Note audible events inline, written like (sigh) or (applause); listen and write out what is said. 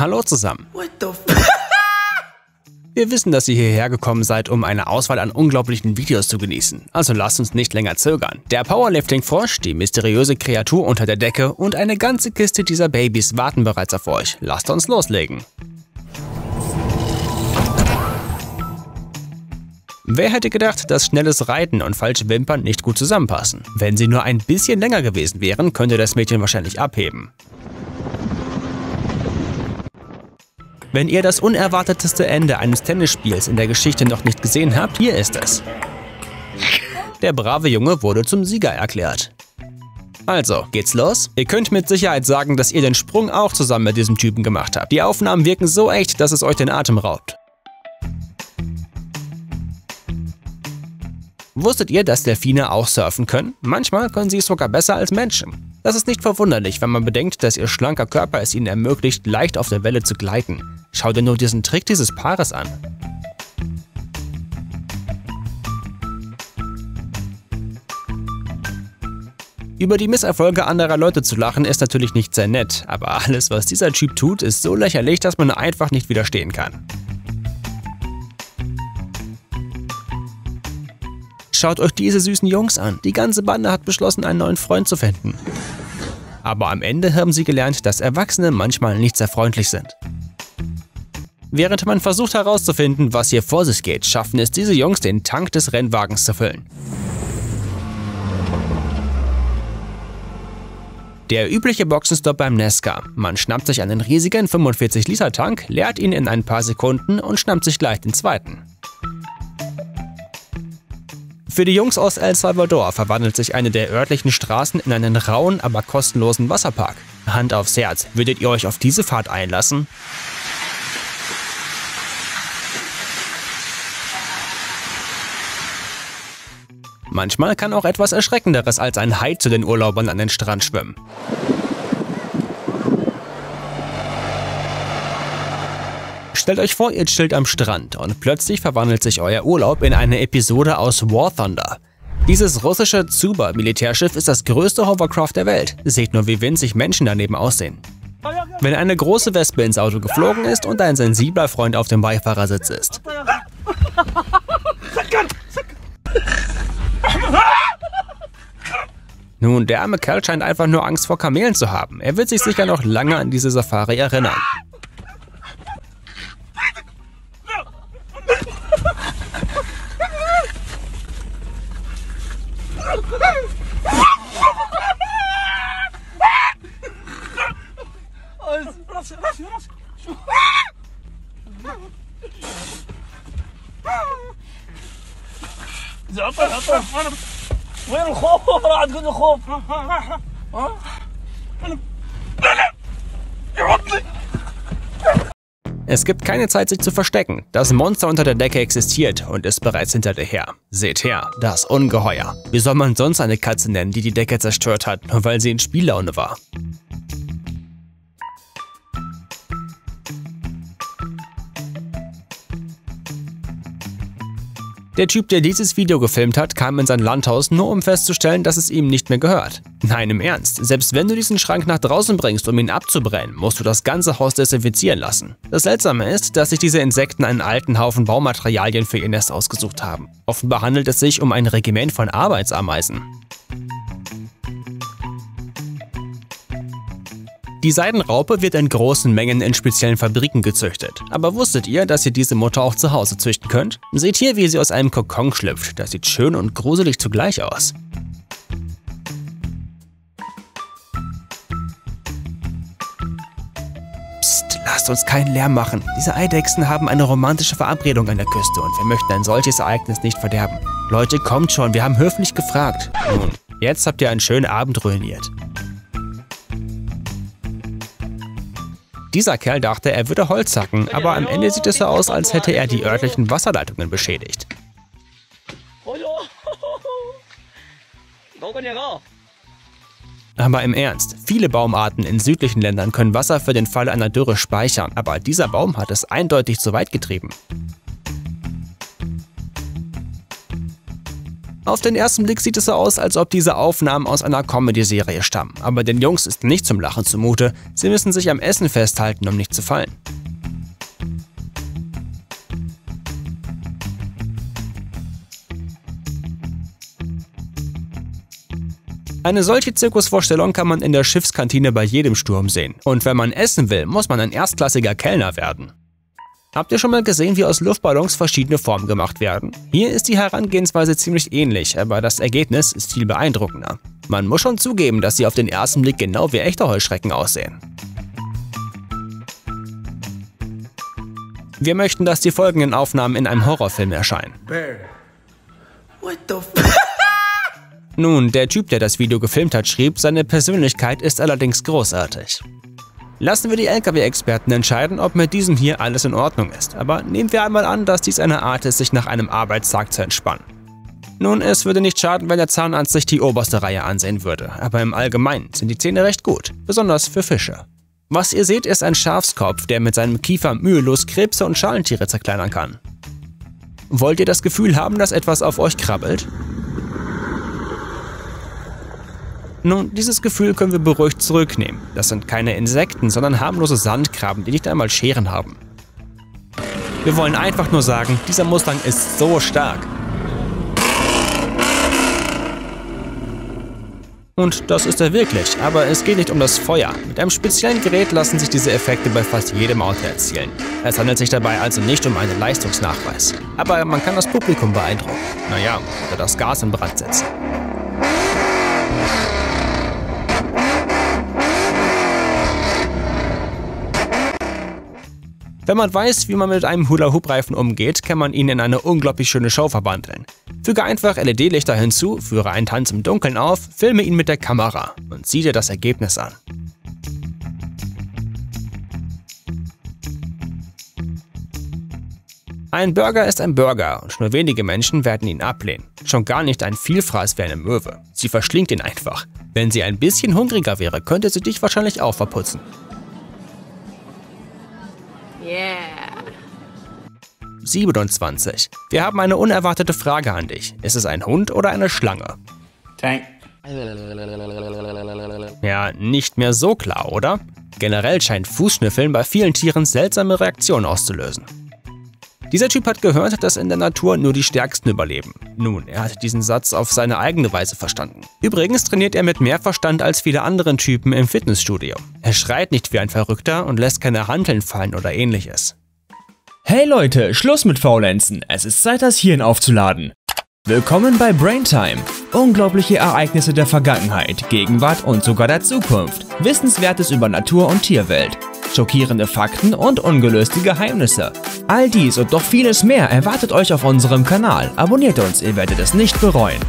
Hallo zusammen. (laughs) Wir wissen, dass ihr hierher gekommen seid, um eine Auswahl an unglaublichen Videos zu genießen. Also lasst uns nicht länger zögern. Der Powerlifting-Frosch, die mysteriöse Kreatur unter der Decke und eine ganze Kiste dieser Babys warten bereits auf euch. Lasst uns loslegen. Wer hätte gedacht, dass schnelles Reiten und falsche Wimpern nicht gut zusammenpassen? Wenn sie nur ein bisschen länger gewesen wären, könnte das Mädchen wahrscheinlich abheben. Wenn ihr das unerwarteteste Ende eines Tennisspiels in der Geschichte noch nicht gesehen habt, hier ist es. Der brave Junge wurde zum Sieger erklärt. Also, geht's los? Ihr könnt mit Sicherheit sagen, dass ihr den Sprung auch zusammen mit diesem Typen gemacht habt. Die Aufnahmen wirken so echt, dass es euch den Atem raubt. Wusstet ihr, dass Delfine auch surfen können? Manchmal können sie es sogar besser als Menschen. Das ist nicht verwunderlich, wenn man bedenkt, dass ihr schlanker Körper es ihnen ermöglicht, leicht auf der Welle zu gleiten. Schau dir nur diesen Trick dieses Paares an. Über die Misserfolge anderer Leute zu lachen ist natürlich nicht sehr nett, aber alles, was dieser Typ tut, ist so lächerlich, dass man einfach nicht widerstehen kann. Schaut euch diese süßen Jungs an. Die ganze Bande hat beschlossen, einen neuen Freund zu finden. Aber am Ende haben sie gelernt, dass Erwachsene manchmal nicht sehr freundlich sind. Während man versucht herauszufinden, was hier vor sich geht, schaffen es diese Jungs, den Tank des Rennwagens zu füllen. Der übliche Boxenstopp beim Nesca. Man schnappt sich einen riesigen 45-Liter-Tank, leert ihn in ein paar Sekunden und schnappt sich gleich den zweiten. Für die Jungs aus El Salvador verwandelt sich eine der örtlichen Straßen in einen rauen, aber kostenlosen Wasserpark. Hand aufs Herz, würdet ihr euch auf diese Fahrt einlassen? Manchmal kann auch etwas Erschreckenderes als ein Hai zu den Urlaubern an den Strand schwimmen. Stellt euch vor, ihr chillt am Strand und plötzlich verwandelt sich euer Urlaub in eine Episode aus War Thunder. Dieses russische Tsuba-Militärschiff ist das größte Hovercraft der Welt. Seht nur, wie winzig Menschen daneben aussehen. Wenn eine große Wespe ins Auto geflogen ist und ein sensibler Freund auf dem Beifahrersitz ist. Nun, der arme Kerl scheint einfach nur Angst vor Kamelen zu haben. Er wird sich sicher noch lange an diese Safari erinnern. وين الخوف؟ راح تقول لي خوف ها؟ لا لا يعضني Es gibt keine Zeit, sich zu verstecken. Das Monster unter der Decke existiert und ist bereits hinter dir her. Seht her, das Ungeheuer. Wie soll man sonst eine Katze nennen, die die Decke zerstört hat, nur weil sie in Spiellaune war? Der Typ, der dieses Video gefilmt hat, kam in sein Landhaus nur um festzustellen, dass es ihm nicht mehr gehört. Nein, im Ernst, selbst wenn du diesen Schrank nach draußen bringst, um ihn abzubrennen, musst du das ganze Haus desinfizieren lassen. Das Seltsame ist, dass sich diese Insekten einen alten Haufen Baumaterialien für ihr Nest ausgesucht haben. Offenbar handelt es sich um ein Regiment von Arbeitsameisen. Die Seidenraupe wird in großen Mengen in speziellen Fabriken gezüchtet. Aber wusstet ihr, dass ihr diese Mutter auch zu Hause züchten könnt? Seht hier, wie sie aus einem Kokon schlüpft. Das sieht schön und gruselig zugleich aus. Psst, lasst uns keinen Lärm machen. Diese Eidechsen haben eine romantische Verabredung an der Küste und wir möchten ein solches Ereignis nicht verderben. Leute, kommt schon, wir haben höflich gefragt. Nun, jetzt habt ihr einen schönen Abend ruiniert. Dieser Kerl dachte, er würde Holz hacken, aber am Ende sieht es so aus, als hätte er die örtlichen Wasserleitungen beschädigt. Aber im Ernst, viele Baumarten in südlichen Ländern können Wasser für den Fall einer Dürre speichern, aber dieser Baum hat es eindeutig zu weit getrieben. Auf den ersten Blick sieht es so aus, als ob diese Aufnahmen aus einer Comedy-Serie stammen, aber den Jungs ist nicht zum Lachen zumute, sie müssen sich am Essen festhalten, um nicht zu fallen. Eine solche Zirkusvorstellung kann man in der Schiffskantine bei jedem Sturm sehen. Und wenn man essen will, muss man ein erstklassiger Kellner werden. Habt ihr schon mal gesehen, wie aus Luftballons verschiedene Formen gemacht werden? Hier ist die Herangehensweise ziemlich ähnlich, aber das Ergebnis ist viel beeindruckender. Man muss schon zugeben, dass sie auf den ersten Blick genau wie echte Heuschrecken aussehen. Wir möchten, dass die folgenden Aufnahmen in einem Horrorfilm erscheinen. Bear. What the f (laughs) Nun, der Typ, der das Video gefilmt hat, schrieb, seine Persönlichkeit ist allerdings großartig. Lassen wir die LKW-Experten entscheiden, ob mit diesem hier alles in Ordnung ist, aber nehmen wir einmal an, dass dies eine Art ist, sich nach einem Arbeitstag zu entspannen. Nun, es würde nicht schaden, wenn der Zahnarzt sich die oberste Reihe ansehen würde, aber im Allgemeinen sind die Zähne recht gut, besonders für Fische. Was ihr seht, ist ein Schafskopf, der mit seinem Kiefer mühelos Krebse und Schalentiere zerkleinern kann. Wollt ihr das Gefühl haben, dass etwas auf euch krabbelt? Nun, dieses Gefühl können wir beruhigt zurücknehmen. Das sind keine Insekten, sondern harmlose Sandkrabben, die nicht einmal Scheren haben. Wir wollen einfach nur sagen, dieser Mustang ist so stark. Und das ist er wirklich, aber es geht nicht um das Feuer. Mit einem speziellen Gerät lassen sich diese Effekte bei fast jedem Auto erzielen. Es handelt sich dabei also nicht um einen Leistungsnachweis. Aber man kann das Publikum beeindrucken. Naja, oder das Gas in Brand setzen. Wenn man weiß, wie man mit einem Hula-Hoop-Reifen umgeht, kann man ihn in eine unglaublich schöne Show verwandeln. Füge einfach LED-Lichter hinzu, führe einen Tanz im Dunkeln auf, filme ihn mit der Kamera und sieh dir das Ergebnis an. Ein Burger ist ein Burger und nur wenige Menschen werden ihn ablehnen. Schon gar nicht ein Vielfraß wie eine Möwe. Sie verschlingt ihn einfach. Wenn sie ein bisschen hungriger wäre, könnte sie dich wahrscheinlich auch verputzen. 27. Wir haben eine unerwartete Frage an dich. Ist es ein Hund oder eine Schlange? Tank. Ja, nicht mehr so klar, oder? Generell scheint Fußschnüffeln bei vielen Tieren seltsame Reaktionen auszulösen. Dieser Typ hat gehört, dass in der Natur nur die Stärksten überleben. Nun, er hat diesen Satz auf seine eigene Weise verstanden. Übrigens trainiert er mit mehr Verstand als viele andere Typen im Fitnessstudio. Er schreit nicht wie ein Verrückter und lässt keine Hanteln fallen oder ähnliches. Hey Leute, Schluss mit Faulenzen. Es ist Zeit, das Hirn aufzuladen. Willkommen bei Braintime. Unglaubliche Ereignisse der Vergangenheit, Gegenwart und sogar der Zukunft. Wissenswertes über Natur und Tierwelt. Schockierende Fakten und ungelöste Geheimnisse. All dies und noch vieles mehr erwartet euch auf unserem Kanal. Abonniert uns, ihr werdet es nicht bereuen.